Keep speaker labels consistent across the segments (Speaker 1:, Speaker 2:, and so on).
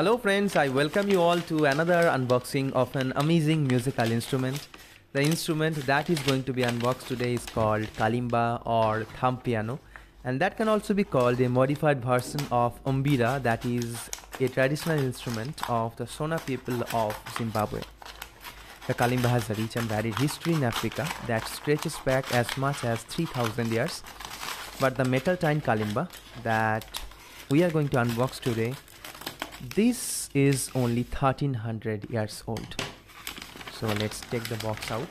Speaker 1: Hello friends, I welcome you all to another unboxing of an amazing musical instrument. The instrument that is going to be unboxed today is called Kalimba or thumb piano and that can also be called a modified version of Mbira that is a traditional instrument of the Shona people of Zimbabwe. The kalimba has a rich and varied history in Africa that stretches back as much as 3000 years. But the metal tined kalimba that we are going to unbox today, this is only 1300 years old. So let's take the box out.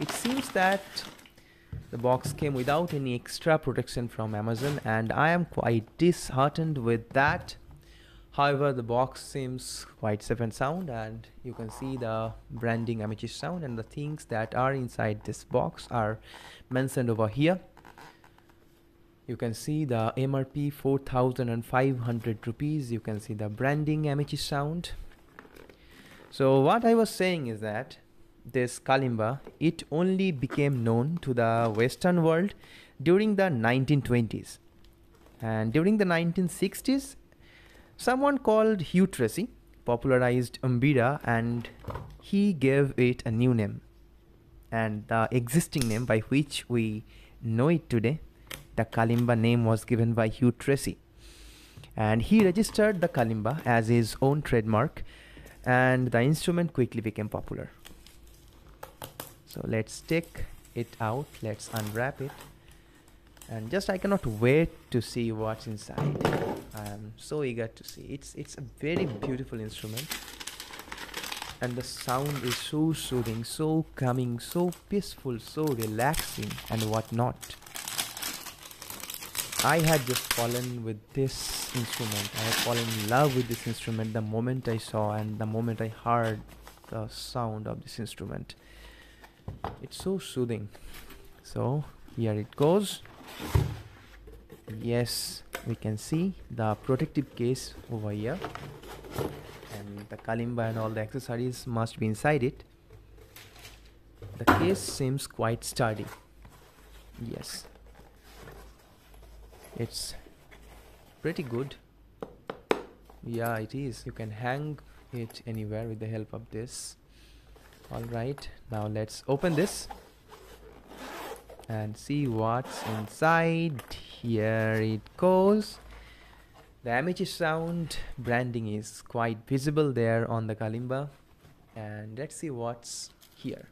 Speaker 1: It seems that the box came without any extra protection from Amazon and I am quite disheartened with that however the box seems quite safe and sound and you can see the branding Amici Sound and the things that are inside this box are mentioned over here you can see the MRP 4500 rupees. You can see the branding Amici Sound. So what I was saying is that this kalimba it only became known to the western world during the 1920s and during the 1960s Someone called Hugh Tracey popularized Mbira and he gave it a new name. And the existing name by which we know it today, the Kalimba name was given by Hugh Tracey. And he registered the Kalimba as his own trademark and the instrument quickly became popular. So let's take it out, let's unwrap it and just I cannot wait to see what's inside. I am so eager to see. It's it's a very beautiful instrument, and the sound is so soothing, so calming, so peaceful, so relaxing, and whatnot. I had just fallen with this instrument. I had fallen in love with this instrument the moment I saw and the moment I heard the sound of this instrument. It's so soothing. So here it goes yes we can see the protective case over here and the kalimba and all the accessories must be inside it the case seems quite sturdy yes it's pretty good. Yeah it is. You can hang it anywhere with the help of this. All right now let's open this and see what's inside. Here it goes. The Amici Sound branding is quite visible there on the kalimba. And let's see what's here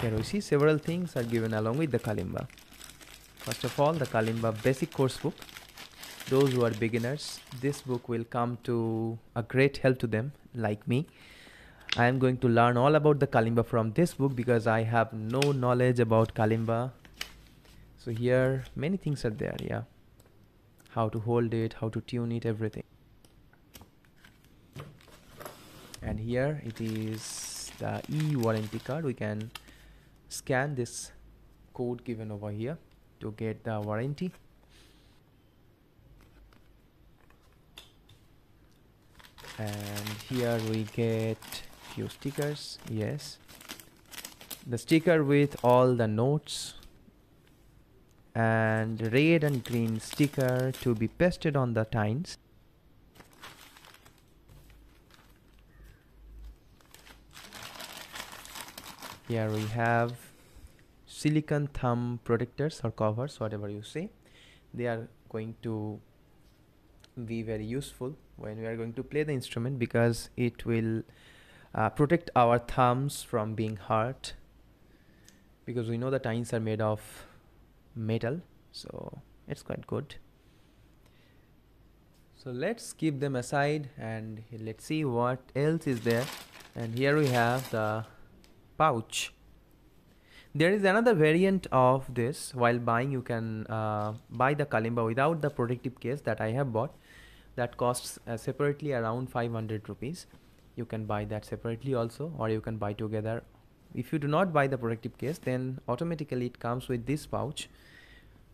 Speaker 1: here we see several things are given along with the kalimba first of all the kalimba basic course book those who are beginners this book will come to a great help to them like me I am going to learn all about the kalimba from this book because I have no knowledge about kalimba. So here many things are there, yeah. How to hold it, how to tune it, everything. And here it is the e-warranty card. We can scan this code given over here to get the warranty. And here we get few stickers yes the sticker with all the notes and red and green sticker to be pasted on the tines here we have silicon thumb protectors or covers whatever you say they are going to be very useful when we are going to play the instrument because it will uh, protect our thumbs from being hurt because we know the tines are made of metal so it's quite good. So let's keep them aside and let's see what else is there. And here we have the pouch. There is another variant of this. While buying you can uh, buy the kalimba without the protective case that I have bought. That costs uh, separately around 500 rupees. You can buy that separately also or you can buy together. If you do not buy the protective case then automatically it comes with this pouch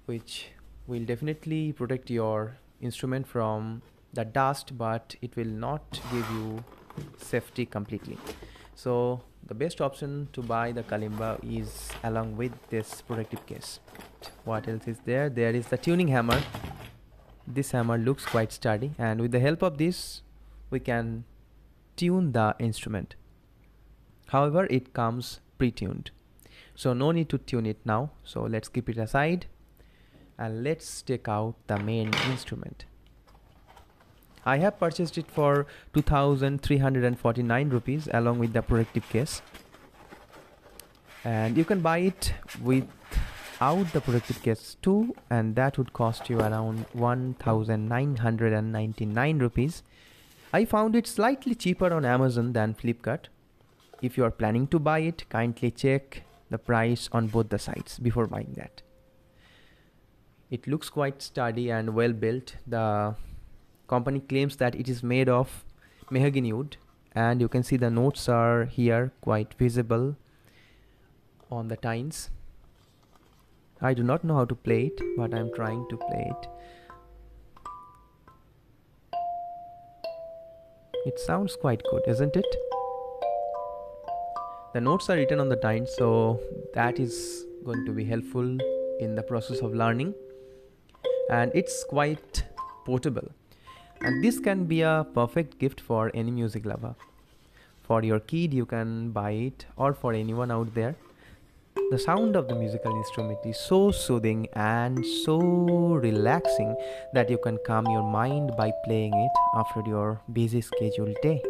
Speaker 1: which will definitely protect your instrument from the dust but it will not give you safety completely. So the best option to buy the kalimba is along with this protective case. What else is there? There is the tuning hammer. This hammer looks quite sturdy and with the help of this we can tune the instrument. However it comes pre-tuned. So no need to tune it now. So let's keep it aside and let's take out the main instrument I have purchased it for 2349 rupees along with the protective case. And you can buy it without the protective case too and that would cost you around 1999 rupees. I found it slightly cheaper on Amazon than Flipkart. If you are planning to buy it kindly check the price on both the sites before buying that. It looks quite sturdy and well built the company claims that it is made of mahogany wood and you can see the notes are here quite visible on the tines. I do not know how to play it but I'm trying to play it. It sounds quite good isn't it? The notes are written on the tines so that is going to be helpful in the process of learning. And it's quite portable and this can be a perfect gift for any music lover. For your kid you can buy it or for anyone out there. The sound of the musical instrument is so soothing and so relaxing that you can calm your mind by playing it after your busy scheduled day.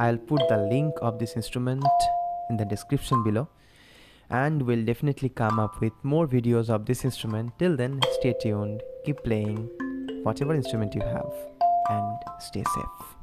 Speaker 1: I'll put the link of this instrument in the description below. And we'll definitely come up with more videos of this instrument. Till then, stay tuned, keep playing whatever instrument you have, and stay safe.